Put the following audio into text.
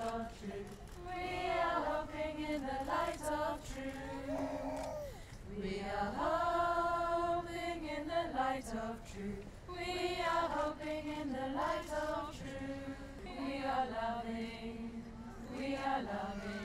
of truth. We are hoping in the light of truth. We are hoping in the light of truth. We are hoping in the light of truth. We are loving. We are loving.